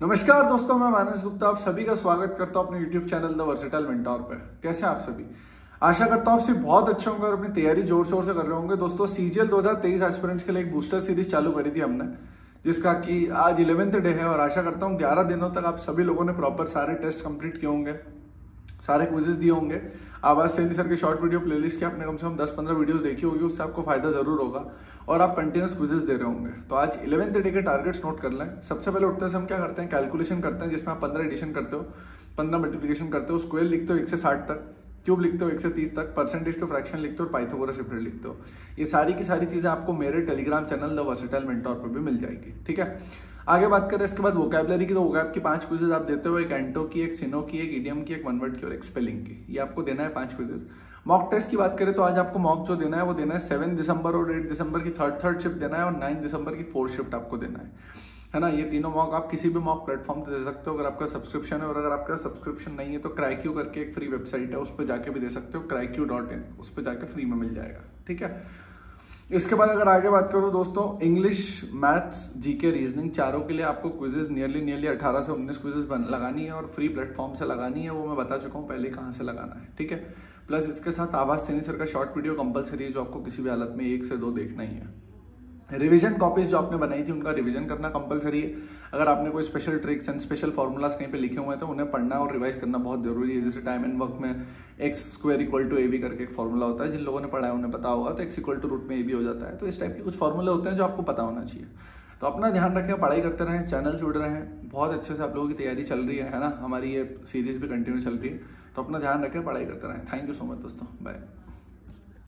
नमस्कार दोस्तों, मैं मानस गुप्ता, आप सभी का स्वागत करता हूँ अपने YouTube channel the versatile mentor पर कैसे हैं आप सभी? आशा करता हूँ आप सभी बहुत अच्छे होंगे और अपनी तैयारी ज़ोर शोर से कर रहे होंगे। दोस्तों, सीजीएल 2023 एस्पिरेंट्स के लिए एक बूस्टर सीरीज़ चालू करी थी हमने, जिसका कि आज इलेवेंथ डे है और आशा करता हूँ ग्यारह दिनों तक आप सभी लोगों ने प्रॉपर सारे टेस्ट कंप्लीट किए होंगे। सारे क्विजेस दिए होंगे। आवाज़ सैनी सर के शॉर्ट वीडियो प्लेलिस्ट के आपने कम से कम 10-15 वीडियोस देखी होगी, उससे आपको फ़ायदा ज़रूर होगा। और आप कंटिन्यूस क्विजेस दे रहे होंगे। तो आज इलेवेंथ डे के टारगेट्स नोट कर लें। सबसे पहले उठते से हम क्या करते हैं? कैलकुलेशन करते हैं, जिसमें आप पंद्रह एडिशन करते हो, पंद्रह मल्टीप्लीकेशन करते हो स्क्वेयर लिखते हो एक से साठ तक। क्यूब लिखते हो, एक से तीस तक परसेंटेज टू फ्रैक्शन लिखते हो और पाइथागोरस शिफ्टेड लिखते हो। ये सारी की सारी चीज़ें आपको मेरे Telegram channel the versatile mentor पर भी मिल जाएगी, ठीक है? आगे बात करें, इसके बाद वोकेबलरी की तो वोकैब की पाँच क्विजेज आप देते हो, एक एंटो की, एक सिनो की, एक इडियम की, एक वन वर्ड की और एक स्पेलिंग की। ये आपको देना है पाँच क्विजेज मॉक टेस्ट की बात करें तो आज आपको मॉक जो देना है, वो देना है सेवन दिसंबर और एट दिसंबर की थर्ड थर्ड शिफ्ट देना है और नाइन दिसंबर की फोर्थ शिफ्ट आपको देना है। है ना? ये तीनों मॉक आप किसी भी मॉक प्लेटफॉर्म पे दे सकते हो। अगर आपका सब्सक्रिप्शन है और अगर आपका सब्सक्रिप्शन नहीं है तो क्राइक्यू करके एक फ्री वेबसाइट है, उस पर जाके भी दे सकते हो। क्राइक्यू डॉट इन उस पर जाके फ्री में मिल जाएगा। ठीक है? इसके बाद अगर आगे बात करूँ दोस्तों इंग्लिश मैथ्स जीके रीजनिंग चारों के लिए आपको क्विजेज नियरली नियरली 18 से 19 क्विजेज लगानी है और फ्री प्लेटफॉर्म से लगानी है, वो मैं बता चुका हूँ पहले कहाँ से लगाना है। ठीक है? प्लस इसके साथ आवाज़ सैनी सर का शॉर्ट वीडियो कंपलसरी है, जो आपको किसी भी हालत में एक से दो देखना ही है। रिवीजन कॉपीज जो आपने बनाई थी, उनका रिवीजन करना कंपलसरी है। अगर आपने कोई special tricks and special formulas कहीं पे लिखे हुए हैं तो उन्हें पढ़ना और रिवाइज करना बहुत ज़रूरी है। जैसे टाइम एंड वर्क में X square equal to A B करके एक फॉर्मूला होता है, जिन लोगों ने पढ़ा है, उन्हें पता होगा तो एक्स इक्वल टू रूट में ए भी हो जाता है। तो इस टाइप के कुछ फॉर्मूले होते हैं जो आपको पता होना चाहिए। तो अपना ध्यान रखें, पढ़ाई करते रहें चैनल जुड़ रहे हैं। बहुत अच्छे से आप लोगों की तैयारी चल रही है ना? हमारी ये सीरीज़ भी कंटिन्यू चल रही है। तो अपना ध्यान रखें, पढ़ाई करते रहें। थैंक यू सो मच दोस्तों। बाय